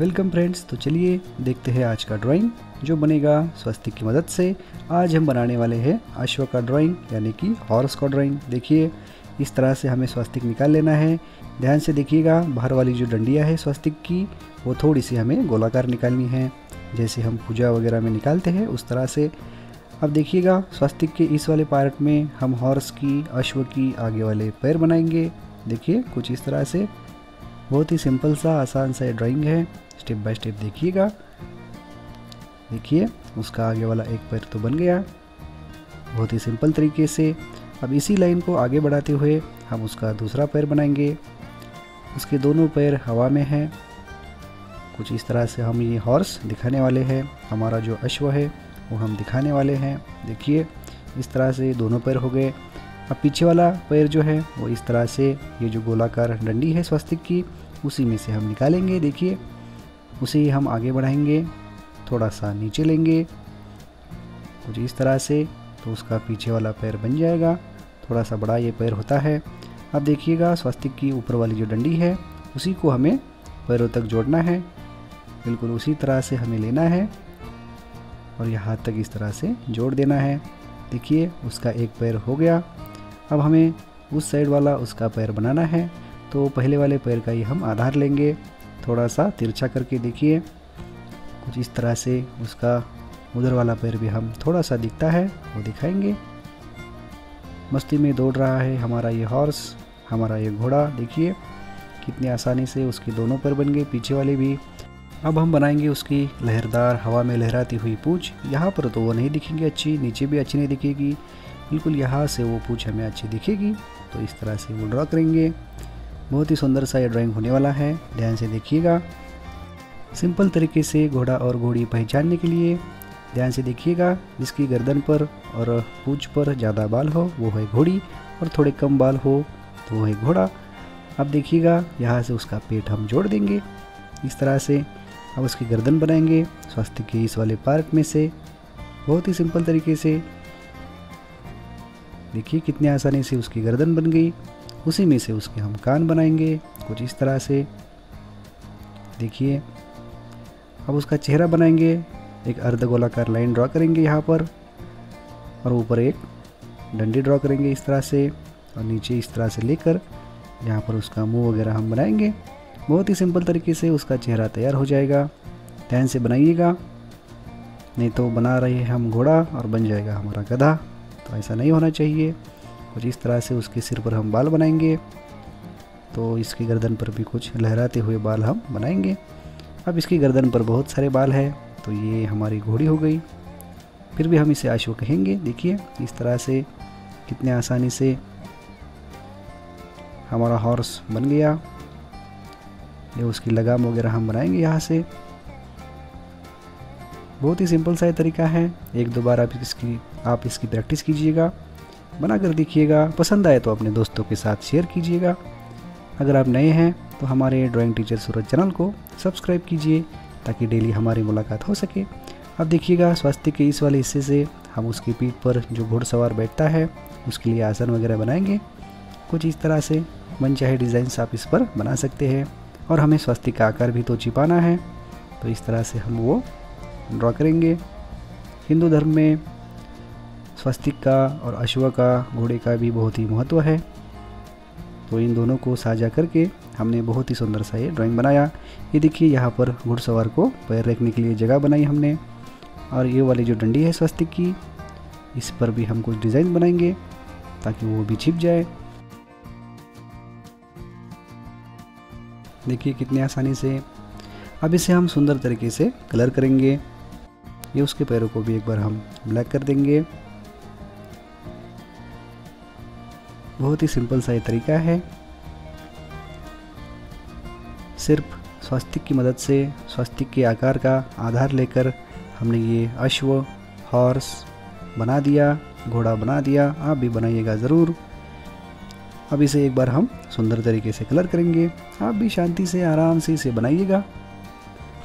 Welcome friends तो चलिए देखते हैं आज का ड्राइंग जो बनेगा स्वस्तिक की मदद से। आज हम बनाने वाले हैं अश्व का ड्राइंग यानी कि हॉर्स का ड्राइंग देखिए, इस तरह से हमें स्वस्तिक निकाल लेना है। ध्यान से देखिएगा, बाहर वाली जो डंडिया है स्वस्तिक की, वो थोड़ी सी हमें गोलाकार निकालनी है। जैसे हम पूजा वगैरह में निकालते हैं, उस तरह से। अब देखिएगा, स्वस्तिक के इस वाले पार्ट में हम हॉर्स की, अश्व की आगे वाले पैर बनाएँगे। देखिए, कुछ इस तरह से। बहुत ही सिंपल सा, आसान सा ड्राइंग है। स्टेप बाय स्टेप देखिएगा। देखिए, उसका आगे वाला एक पैर तो बन गया। बहुत ही सिंपल तरीके से। अब इसी लाइन को आगे बढ़ाते हुए हम उसका दूसरा पैर बनाएँगे। उसके दोनों पैर हवा में हैं। कुछ इस तरह से हम ये हॉर्स दिखाने वाले हैं। हमारा जो अश्व है, वो हम दिखाने वाले हैं। देखिए, इस तरह से दोनों पैर हो गए। अब पीछे वाला पैर जो है, वो इस तरह से ये जो गोलाकार डंडी है, स्वस्तिक की, उसी में से हम निकालेंगे। देखिए उसे हम आगे बढ़ाएँगे, थोड़ा सा नीचे लेंगे, कुछ इस तरह से तो उसका पीछे वाला पैर बन जाएगा। थोड़ा सा बड़ा ये पैर होता है। अब देखिएगा, स्वस्तिक की ऊपर वाली जो डंडी है, उसी को हमें पैरों तक जोड़ना है। बिल्कुल उसी तरह से हमें लेना है और यह हाथ तक इस तरह से जोड़ देना है। देखिए, उसका एक पैर हो गया। अब हमें उस साइड वाला उसका पैर बनाना है। तो पहले वाले पैर का ही हम आधार लेंगे। थोड़ा सा तिरछा करके देखिए। कुछ इस तरह से उसका उधर वाला पैर भी हम थोड़ा सा दिखता है, वो दिखाएँगे। मस्ती में दौड़ रहा है हमारा ये हॉर्स, हमारा ये घोड़ा, देखिए। कितनी आसानी से उसके दोनों पैर बन गए, पीछे वाले भी। अब हम बनाएँगे उसकी लहरदार, हवा में लहराती हुई पूछ। यहाँ पर तो वो नहीं दिखेंगी अच्छी, नीचे भी अच्छी नहीं दिखेगी। बिल्कुल यहाँ से वो पूछ हमें अच्छी दिखेगी। तो इस तरह से वो ड्रॉ करेंगे। बहुत ही सुंदर सा ये ड्राइंग होने वाला है। ध्यान से देखिएगा। सिंपल तरीके से घोड़ा और घोड़ी पहचानने के लिए ध्यान से देखिएगा, जिसकी गर्दन पर और पूछ पर ज़्यादा बाल हो, वो है घोड़ी और थोड़े कम बाल हो तो वो है घोड़ा। अब देखिएगा, यहाँ से उसका पेट हम जोड़ देंगे। इस तरह से अब उसकी गर्दन बनाएँगे स्वास्थ्य के इस वाले पार्क में से। बहुत ही सिंपल तरीके से। देखिए कितनी आसानी से उसकी गर्दन बन गई। उसी में से उसके हम कान बनाएँगे, कुछ इस तरह से। देखिए, अब उसका चेहरा बनाएँगे, एक अर्धगोलाकार लाइन ड्रॉ करेंगे यहाँ पर, और ऊपर एक डंडी ड्रॉ करेंगे इस तरह से, और नीचे इस तरह से लेकर यहाँ पर उसका मुँह वगैरह हम बनाएँगे। बहुत ही सिंपल तरीके से उसका चेहरा तैयार हो जाएगा। ध्यान से बनाइएगा, नहीं तो बना रहे हम घोड़ा और बन जाएगा हमारा गधा। तो ऐसा नहीं होना चाहिए। कुछ इस तरह से उसके सिर पर हम बाल बनाएँगे। तो इसकी गर्दन पर भी कुछ लहराते हुए बाल हम बनाएँगे। अब इसकी गर्दन पर बहुत सारे बाल हैं तो ये हमारी घोड़ी हो गई। फिर भी हम इसे आशु कहेंगे। देखिए, इस तरह से कितने आसानी से हमारा हॉर्स बन गया। ये उसकी लगाम वगैरह हम बनाएँगे यहाँ से। बहुत ही सिंपल सा तरीका है। एक दो बार आप इसकी आप इसकी प्रैक्टिस कीजिएगा। बना कर देखिएगा। पसंद आए तो अपने दोस्तों के साथ शेयर कीजिएगा। अगर आप नए हैं तो हमारे ड्राइंग टीचर सूरज चैनल को सब्सक्राइब कीजिए, ताकि डेली हमारी मुलाकात हो सके। अब देखिएगा, स्वास्थ्य के इस वाले हिस्से से हम उसकी पीठ पर जो घुड़सवार बैठता है, उसके लिए आसन वगैरह बनाएँगे। कुछ इस तरह से मन चाहे डिज़ाइंस आप इस पर बना सकते हैं। और हमें स्वास्थ्य का आकार भी तो छिपाना है तो इस तरह से हम वो ड्रॉ करेंगे। हिंदू धर्म में स्वस्तिक का और अश्व का, घोड़े का भी बहुत ही महत्व है। तो इन दोनों को साझा करके हमने बहुत ही सुंदर सा ये ड्राइंग बनाया। ये देखिए, यहाँ पर घुड़सवार को पैर रखने के लिए जगह बनाई हमने। और ये वाली जो डंडी है स्वस्तिक की, इस पर भी हम कुछ डिज़ाइन बनाएँगे ताकि वो भी छिप जाए। देखिए, कितनी आसानी से। अब इसे हम सुंदर तरीके से कलर करेंगे। ये उसके पैरों को भी एक बार हम ब्लैक कर देंगे। बहुत ही सिंपल सा ये तरीका है। सिर्फ़ स्वास्तिक की मदद से स्वास्तिक के आकार का आधार लेकर हमने ये अश्व हॉर्स बना दिया, घोड़ा बना दिया, आप भी बनाइएगा ज़रूर। अब इसे एक बार हम सुंदर तरीके से कलर करेंगे। आप भी शांति से, आराम से इसे बनाइएगा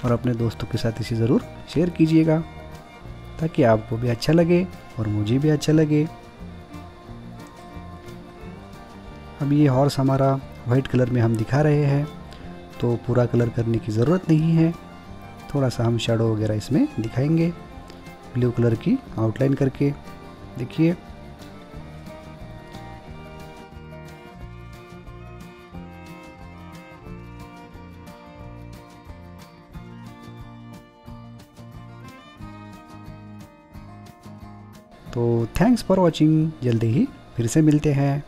और अपने दोस्तों के साथ इसे ज़रूर शेयर कीजिएगा ताकि आपको भी अच्छा लगे और मुझे भी अच्छा लगे। अब ये हॉर्स हमारा वाइट कलर में हम दिखा रहे हैं तो पूरा कलर करने की ज़रूरत नहीं है। थोड़ा सा हम शेडो वगैरह इसमें दिखाएँगे ब्लू कलर की आउटलाइन करके। देखिए। तो थैंक्स फॉर वॉचिंग जल्दी ही फिर से मिलते हैं।